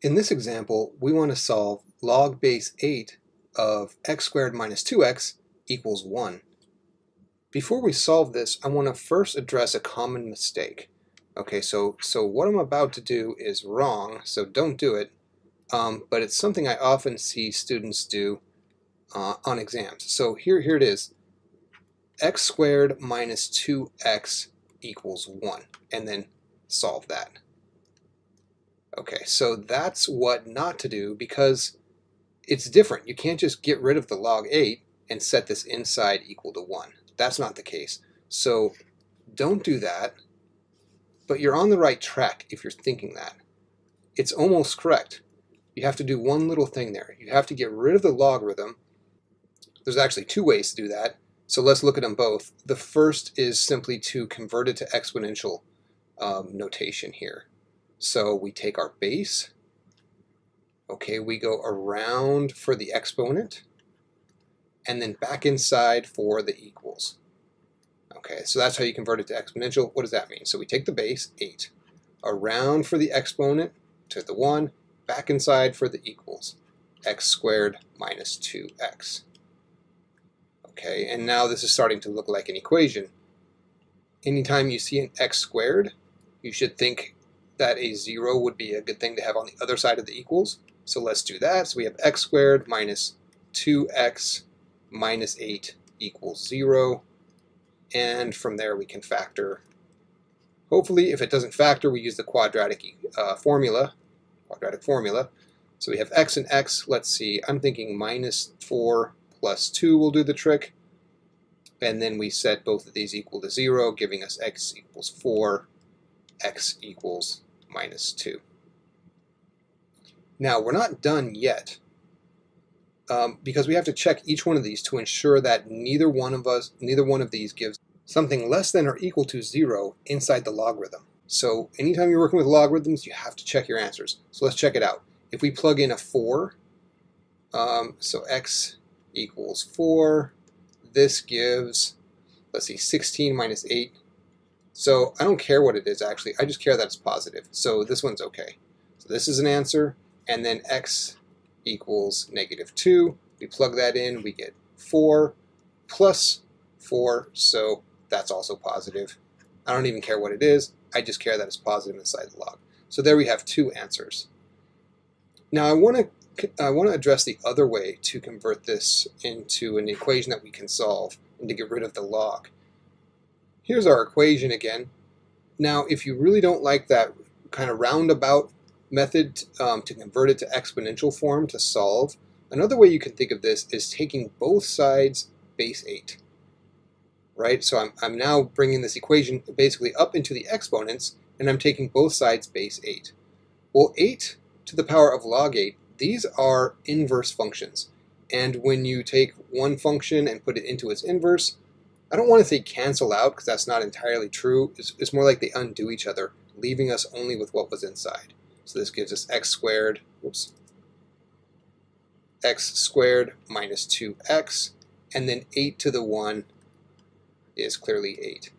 In this example, we want to solve log base 8 of x squared minus 2x equals 1. Before we solve this, I want to first address a common mistake. Okay, so, so what I'm about to do is wrong, so don't do it, um, but it's something I often see students do uh, on exams. So here, here it is, x squared minus 2x equals 1, and then solve that. Okay, so that's what not to do because it's different. You can't just get rid of the log 8 and set this inside equal to 1. That's not the case. So don't do that, but you're on the right track if you're thinking that. It's almost correct. You have to do one little thing there. You have to get rid of the logarithm. There's actually two ways to do that, so let's look at them both. The first is simply to convert it to exponential um, notation here. So we take our base, okay, we go around for the exponent, and then back inside for the equals. Okay, so that's how you convert it to exponential. What does that mean? So we take the base, 8, around for the exponent to the 1, back inside for the equals, x squared minus 2x. Okay, and now this is starting to look like an equation. Anytime you see an x squared, you should think that a 0 would be a good thing to have on the other side of the equals. So let's do that. So we have x squared minus 2x minus 8 equals 0. And from there we can factor. Hopefully, if it doesn't factor, we use the quadratic uh, formula. Quadratic formula. So we have x and x. Let's see. I'm thinking minus 4 plus 2 will do the trick. And then we set both of these equal to 0, giving us x equals 4, x equals minus 2. Now, we're not done yet um, because we have to check each one of these to ensure that neither one of us, neither one of these gives something less than or equal to 0 inside the logarithm. So anytime you're working with logarithms, you have to check your answers. So let's check it out. If we plug in a 4, um, so x equals 4, this gives, let's see, 16 minus 8 so I don't care what it is actually, I just care that it's positive. So this one's okay. So this is an answer, and then x equals negative 2. We plug that in, we get 4 plus 4, so that's also positive. I don't even care what it is, I just care that it's positive inside the log. So there we have two answers. Now I want to I want to address the other way to convert this into an equation that we can solve and to get rid of the log. Here's our equation again. Now, if you really don't like that kind of roundabout method um, to convert it to exponential form to solve, another way you can think of this is taking both sides base 8. Right? So I'm, I'm now bringing this equation basically up into the exponents, and I'm taking both sides base 8. Well, 8 to the power of log 8, these are inverse functions. And when you take one function and put it into its inverse, I don't want to say cancel out because that's not entirely true. It's, it's, more like they undo each other, leaving us only with what was inside. So this gives us x squared, whoops, x squared minus 2x, and then 8 to the 1 is clearly 8.